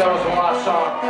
that was the last song.